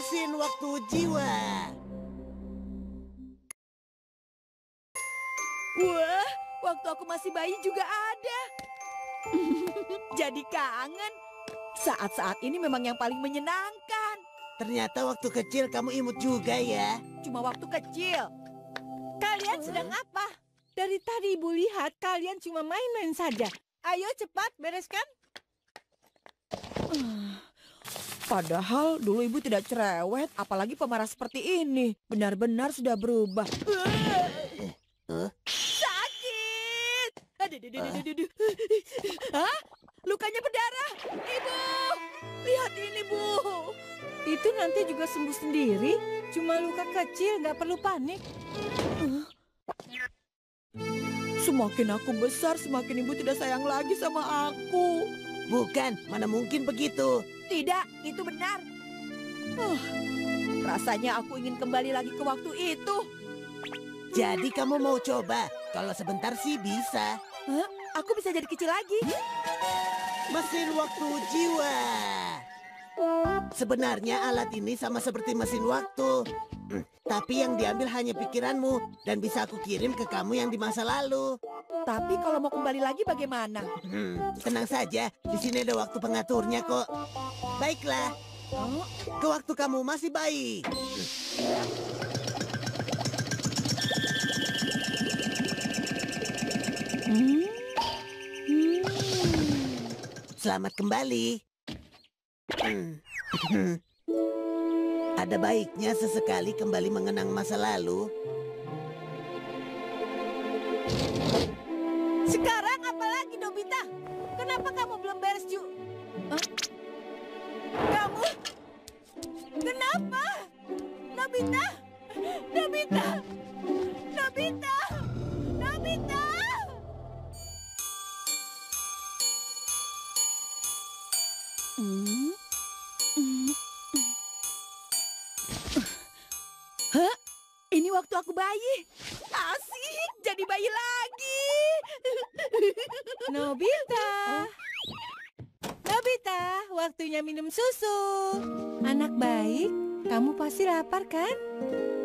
Mesin waktu jiwa. Wah, waktu aku masih bayi juga ada. Jadi kangen. Saat-saat ini memang yang paling menyenangkan. Ternyata waktu kecil kamu imut juga ya. Cuma waktu kecil. Kalian sedang apa? Dari tadi ibu lihat kalian cuma main-main saja. Ayo cepat bereskan. Padahal dulu ibu tidak cerewet, apalagi pemarah seperti ini. Benar-benar sudah berubah. Huh? Sakit! Aduh, aduh, aduh, aduh, aduh. Hah? Lukanya berdarah. Ibu! Lihat ini, Bu. Itu nanti juga sembuh sendiri. Cuma luka kecil, nggak perlu panik. Semakin aku besar, semakin ibu tidak sayang lagi sama aku. Bukan, mana mungkin begitu. Tidak, itu benar. Huh, rasanya aku ingin kembali lagi ke waktu itu. Jadi kamu mau coba? Kalau sebentar sih bisa. Hah? Aku bisa jadi kecil lagi. Mesin waktu jiwa. Sebenarnya alat ini sama seperti mesin waktu. Hmm, Tapi yang diambil hanya pikiranmu dan bisa aku kirim ke kamu yang di masa lalu. Tapi kalau mau kembali lagi bagaimana? Hmm, tenang saja, di sini ada waktu pengaturnya kok. Baiklah, ke waktu kamu masih bayi. Hmm. Hmm. Selamat kembali. Hmm. Ada baiknya sesekali kembali mengenang masa lalu. Sekarang apa lagi, Nobita? Kenapa kamu belum beres, Ju? Hah? Kamu? Kenapa? Nobita? Nobita? Nobita? Nobita? Hmm. Hmm. Ini waktu aku bayi. Asik, jadi bayi lagi. Nobita. Nobita, waktunya minum susu. Anak baik, kamu pasti lapar kan?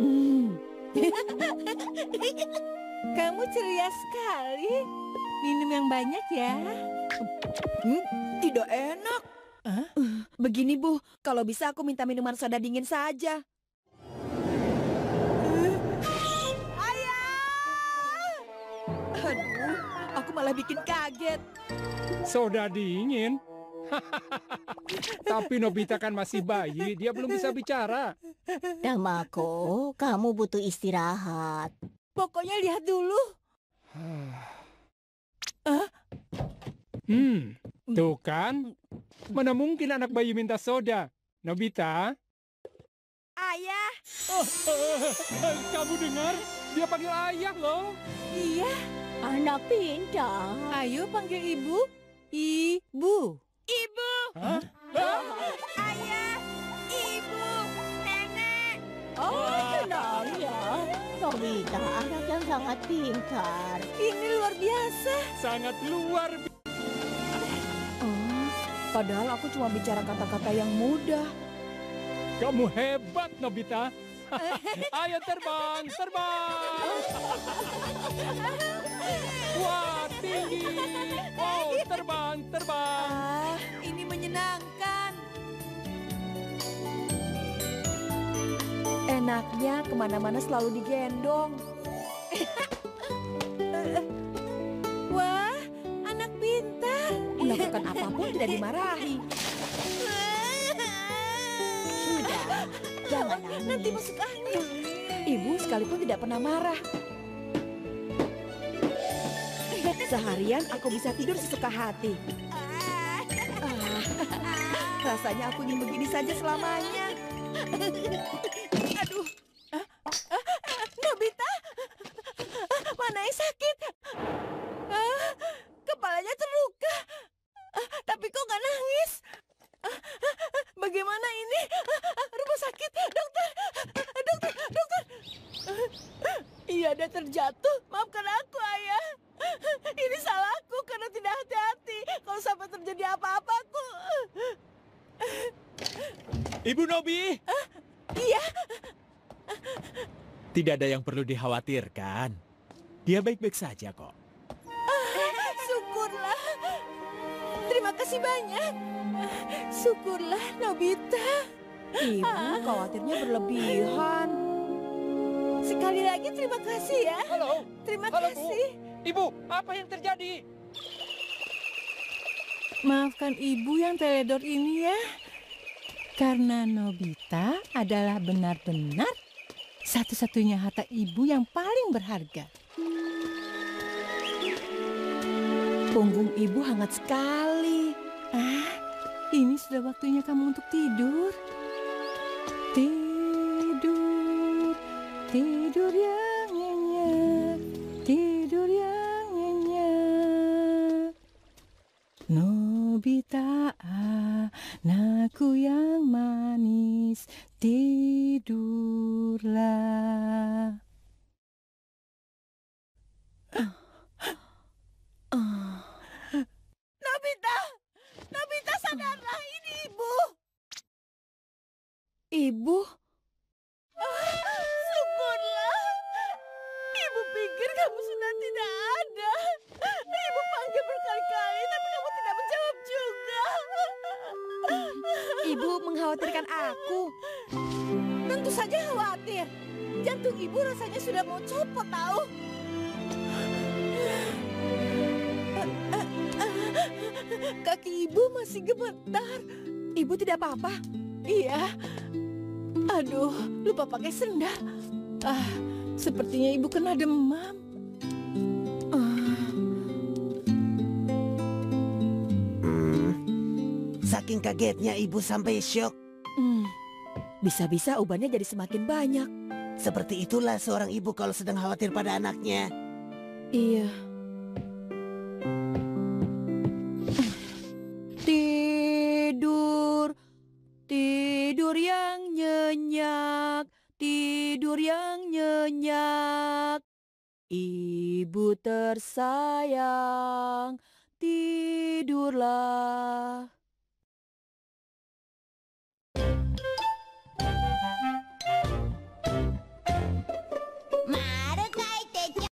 Hmm. Kamu ceria sekali. Minum yang banyak ya. Hmm, Tidak enak. Hah? Begini, Bu. Kalau bisa aku minta minuman soda dingin saja. Malah bikin kaget. Soda dingin. Tapi Nobita kan masih bayi, dia belum bisa bicara. Damako, kamu butuh istirahat. Pokoknya lihat dulu. Hmm, tuh kan? Mana mungkin anak bayi minta soda? Nobita? Ayah, Kamu dengar? Dia panggil ayah loh. Iya, Anak pintar. ayo panggil ibu. Ibu. ibu, Hah? ayah, ibu, nenek. Oh, tenang ya. Nobita anak yang sangat pintar. Ini luar biasa. Sangat luar biasa. Oh, padahal aku cuma bicara kata-kata yang mudah. Kamu hebat, Nobita. Ayo terbang, terbang. Wah, tinggi. Wow, terbang, terbang. Ah, ini menyenangkan. Enaknya ke mana-mana selalu digendong. Wah, anak pintar. Melakukan apa pun tidak dimarahi. Jangan. Nanti masuk angin. Ibu sekalipun tidak pernah marah. Seharian aku bisa tidur sesuka hati. Ah, rasanya aku ingin begini saja selamanya. Aduh, Nobita, mana yang sakit? Ah, kepalanya terluka. Ah, tapi kok nggak nangis? Bagaimana ini? Ah, Rumah sakit, dokter, dokter, dokter. Iya, ada terjatuh. Maafkan aku, ayah. Ini salahku karena tidak hati-hati. Kalau sampai terjadi apa-apa, aku... Ibu Nobi, Iya, Tidak ada yang perlu dikhawatirkan. Dia baik-baik saja kok. syukurlah. Terima kasih banyak. Syukurlah, Nobita. Ibu khawatirnya berlebihan. Sekali lagi terima kasih ya. Halo, Terima Halo, Bu. kasih. Ibu, apa yang terjadi? Maafkan ibu yang teledor ini ya. Karena Nobita adalah benar-benar satu-satunya harta ibu yang paling berharga. Punggung ibu hangat sekali. Ah, ini sudah waktunya kamu untuk tidur. Tidur, tidur yang nyenyak, tidur yang nyenyak. Nobita, anakku yang manis, tidurlah. Ibu mengkhawatirkan aku. Tentu saja khawatir. Jantung ibu rasanya sudah mau copot tahu. Kaki ibu masih gemetar. Ibu tidak apa-apa. Iya. Aduh, lupa pakai sendal. Ah, sepertinya ibu kena demam. Saking kagetnya ibu sampai syok. Hmm, bisa-bisa ubannya jadi semakin banyak. Seperti itulah seorang ibu kalau sedang khawatir pada anaknya. Iya. Tidur, tidur yang nyenyak, tidur yang nyenyak. Ibu tersayang, tidurlah.